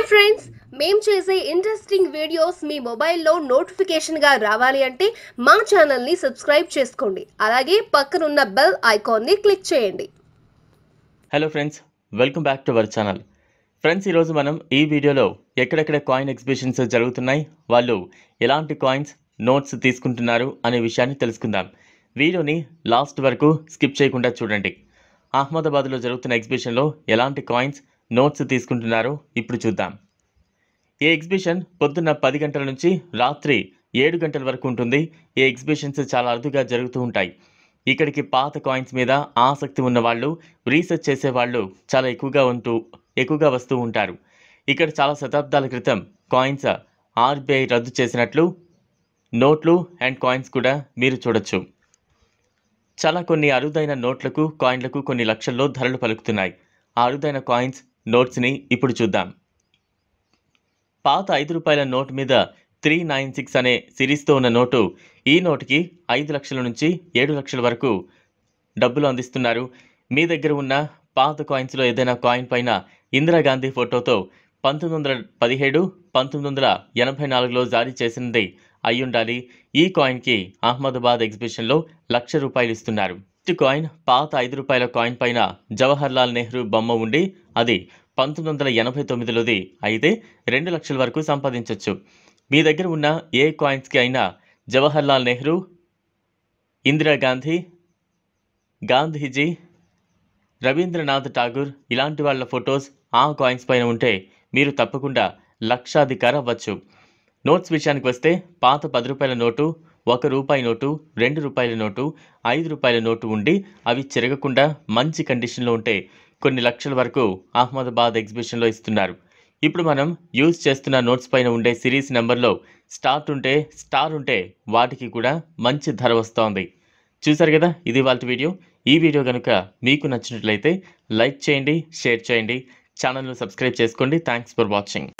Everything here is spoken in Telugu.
హాయ్ ఫ్రెండ్స్ మేము చేసే ఇంట్రెస్టింగ్ వీడియోస్ మీ మొబైల్లో నోటిఫికేషన్గా రావాలి అంటే మా ఛానల్ని సబ్స్క్రైబ్ చేసుకోండి. అలాగే పక్కనున్న బెల్ ఐకాన్ని క్లిక్ చేయండి. Hello friends welcome back to our channel friends ఈరోజు మనం ఈ వీడియోలో ఎక్కడెక్కడ కాయిన్ ఎగ్జిబిషన్స్ జరుగుతున్నాయి వాళ్ళు ఎలాంటి కాయిన్స్ నోట్స్ తీసుకుంటున్నారు అనే విషయాన్ని తెలుసుకుందాం. వీడియోని లాస్ట్ వరకు స్కిప్ చేయకుండా చూడండి. అహ్మదాబాద్లో జరుగుతున్న ఎగ్జిబిషన్లో ఎలాంటి కాయిన్స్ నోట్స్ తీసుకుంటున్నారో. ఇప్పుడు చూద్దాం. ఈ ఎగ్జిబిషన్ పొద్దున్న పది గంటల నుంచి రాత్రి ఏడు గంటల వరకు ఉంటుంది. ఈ ఎగ్జిబిషన్స్ చాలా అరుదుగా జరుగుతూ ఉంటాయి. ఇక్కడికి పాత కాయిన్స్ మీద ఆసక్తి ఉన్న వాళ్ళు రీసెర్చ్ చేసే వాళ్ళు చాలా ఎక్కువగా ఉంటూ ఎక్కువగా వస్తూ ఉంటారు. ఇక్కడ చాలా శతాబ్దాల క్రితం కాయిన్స్ ఆర్బీఐ రద్దు చేసినట్లు నోట్లు అండ్ కాయిన్స్ కూడా మీరు చూడొచ్చు. చాలా కొన్ని అరుదైన నోట్లకు కాయిన్లకు కొన్ని లక్షల్లో ధరలు పలుకుతున్నాయి. ఆ అరుదైన కాయిన్స్ నోట్స్ని ఇప్పుడు చూద్దాం. పాత ఐదు రూపాయల నోట్ మీద త్రీ నైన్ సిక్స్ అనే సిరీస్తో ఉన్న నోటు ఈ నోటుకి ఐదు లక్షల నుంచి ఏడు లక్షల వరకు డబ్బులు అందిస్తున్నారు. మీ దగ్గర ఉన్న పాత కాయిన్స్లో ఏదైనా కాయిన్ పైన ఇందిరాగాంధీ ఫోటోతో పంతొమ్మిది వందల పదిహేడు పంతొమ్మిది వందల ఎనభై నాలుగులో జారీ చేసినది అయ్యుండాలి. ఈ కాయిన్కి అహ్మదాబాద్ ఎగ్జిబిషన్లో లక్ష రూపాయలు ఇస్తున్నారు. ఫస్ట్ కాయిన్ పాత ఐదు రూపాయల కాయిన్ పైన జవహర్ లాల్ నెహ్రూ బొమ్మ ఉండి అది పంతొమ్మిది వందల ఎనభై తొమ్మిదిలోది అయితే రెండు లక్షల వరకు సంపాదించవచ్చు మీ దగ్గర ఉన్న ఏ కాయిన్స్కి అయినా జవహర్ లాల్ నెహ్రూ ఇందిరాగాంధీ గాంధీజీ రవీంద్రనాథ్ ఠాగూర్ ఇలాంటి వాళ్ళ ఫొటోస్ ఆ కాయిన్స్ పైన ఉంటే మీరు తప్పకుండా లక్షాధికారి అవ్వచ్చు. నోట్స్ విషయానికి వస్తే పాత పది రూపాయల నోటు ఒక రూపాయి నోటు రెండు రూపాయల నోటు ఐదు రూపాయల నోటు ఉండి అవి చెరగకుండా మంచి కండిషన్లో ఉంటే కొన్ని లక్షల వరకు అహ్మదాబాద్ ఎగ్జిబిషన్లో ఇస్తున్నారు. ఇప్పుడు మనం యూజ్ చేస్తున్న నోట్స్ పైన ఉండే సిరీస్ నెంబర్లో స్టార్ట్ ఉంటే స్టార్ ఉంటే వాటికి కూడా మంచి ధర వస్తోంది. చూసారు కదా? ఇది వాళ్ళ వీడియో. ఈ వీడియో కనుక మీకు నచ్చినట్లయితే లైక్ చేయండి షేర్ చేయండి. ఛానల్ను సబ్స్క్రైబ్ చేసుకోండి. Thanks for watching.